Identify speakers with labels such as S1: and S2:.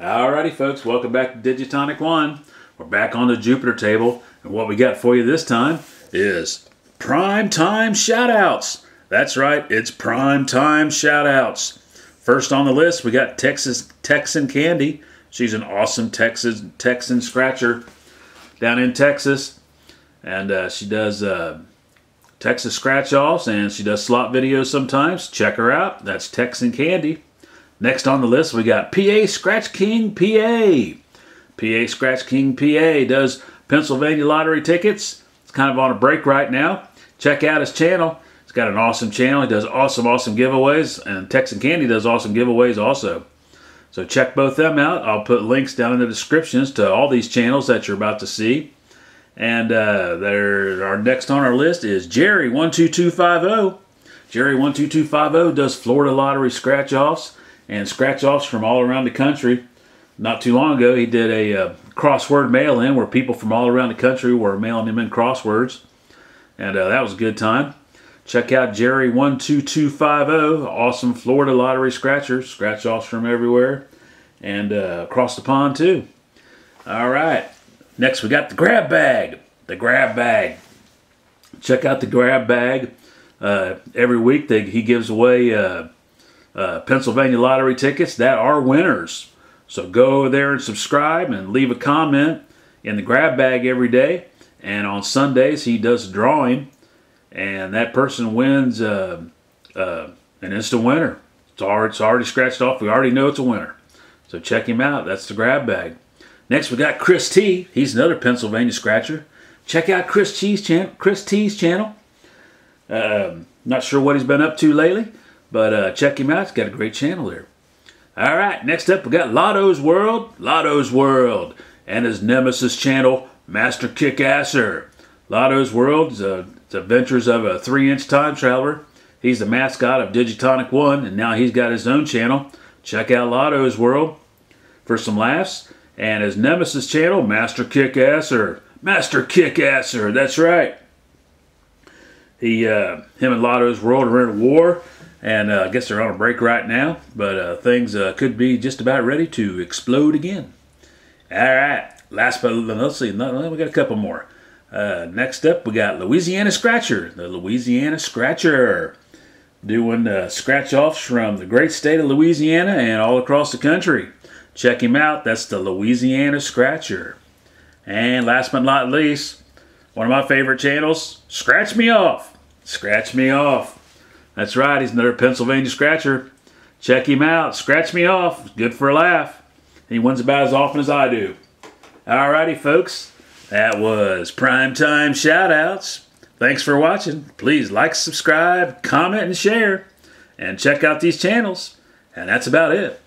S1: Alrighty folks, welcome back to Digitonic 1. We're back on the Jupiter table, and what we got for you this time is prime time shoutouts. That's right, it's prime time shoutouts. First on the list, we got Texas Texan Candy. She's an awesome Texas Texan scratcher down in Texas, and uh, she does uh, Texas scratch offs and she does slot videos sometimes. Check her out. That's Texan Candy. Next on the list, we got PA Scratch King PA. PA Scratch King PA does Pennsylvania lottery tickets. It's kind of on a break right now. Check out his channel. He's got an awesome channel. He does awesome, awesome giveaways. And Texan Candy does awesome giveaways also. So check both them out. I'll put links down in the descriptions to all these channels that you're about to see. And uh, there, our next on our list is Gerry12250. Gerry12250 does Florida Lottery scratch offs and scratch offs from all around the country. Not too long ago, he did a uh, crossword mail in where people from all around the country were mailing him in crosswords. And uh, that was a good time. Check out Gerry12250, awesome Florida lottery scratcher, scratch offs from everywhere and uh, across the pond too. All right, next we got the grab bag. The grab bag. Check out the grab bag. Uh, every week they, he gives away uh, Pennsylvania lottery tickets that are winners. So go there and subscribe and leave a comment in the grab bag every day. And on Sundays, he does a drawing, and that person wins uh, uh, an instant winner. It's already, it's already scratched off. We already know it's a winner. So check him out. That's the grab bag. Next, we got Chris T. He's another Pennsylvania scratcher. Check out Chris T's channel. Chris T's channel. Um, not sure what he's been up to lately, but uh, check him out. He's got a great channel there. All right, next up we got Lotto's World. Lotto's World and his nemesis channel, Master Kickasser. Lotto's World is uh, the adventures of a three-inch time traveler. He's the mascot of Digitonic 1, and now he's got his own channel. Check out Lotto's World for some laughs. And his nemesis channel, Master Kickasser. Master Kickasser, that's right. He, uh, him and Lotto's World are in a war and uh, I guess they're on a break right now, but uh, things uh, could be just about ready to explode again. All right, last but let's see, we got a couple more. Uh, next up, we got Louisiana Scratcher, the Louisiana Scratcher, doing uh, scratch offs from the great state of Louisiana and all across the country. Check him out. That's the Louisiana Scratcher. And last but not least, one of my favorite channels, Scratch Me Off. Scratch Me Off. That's right, he's another Pennsylvania scratcher. Check him out. Scratch me off. Good for a laugh. He wins about as often as I do. Alrighty, folks. That was Prime Time Shoutouts. Thanks for watching. Please like, subscribe, comment, and share. And check out these channels. And that's about it.